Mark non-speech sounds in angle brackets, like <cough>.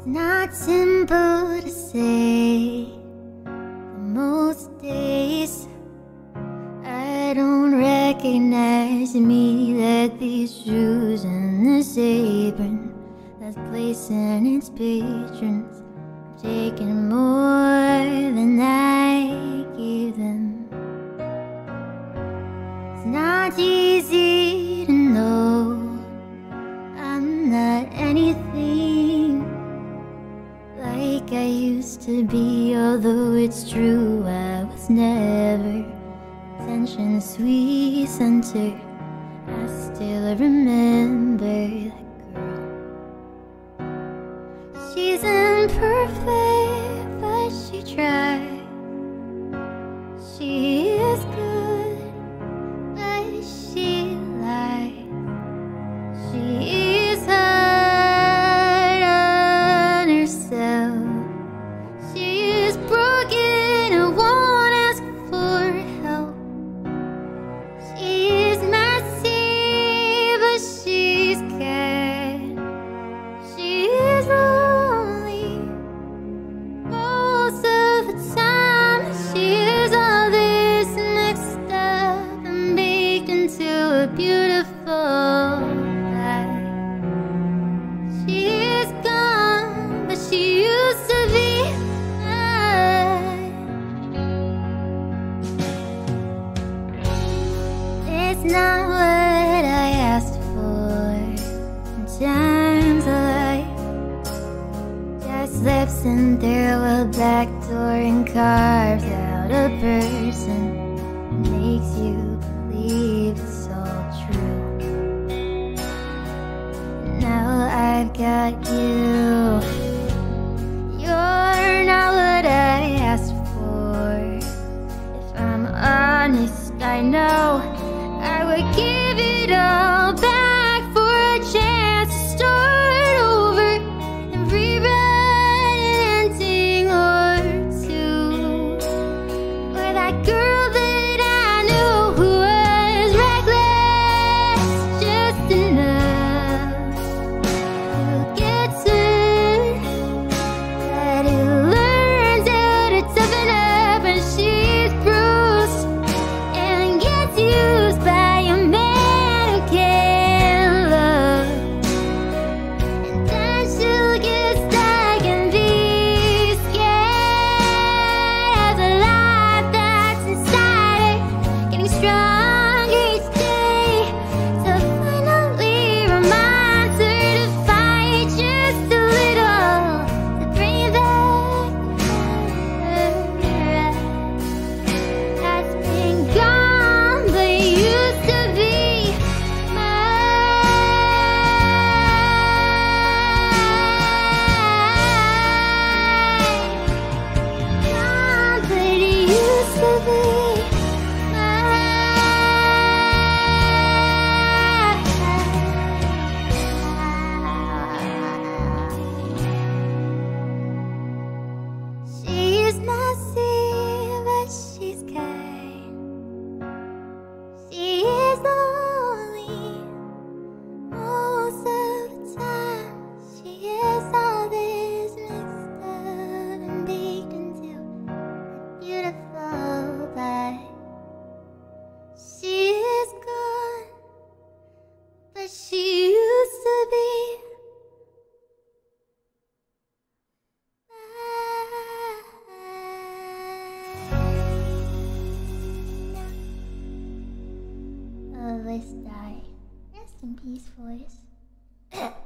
It's not simple to say. Most days I don't recognize me That these shoes and this apron that's place and its patrons Taking more it's true I was never Tension sweet center. I still remember a back door and carved out a person who makes you believe it's all true. Now I've got you. You're not what I asked for. If I'm honest, I know I would give. Rest in peace, Phyllis. <coughs>